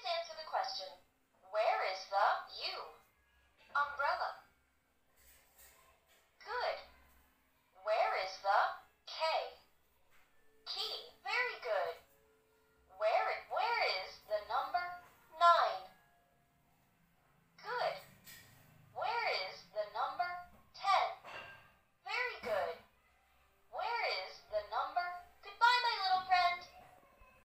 Please answer the question, where is the you? Umbrella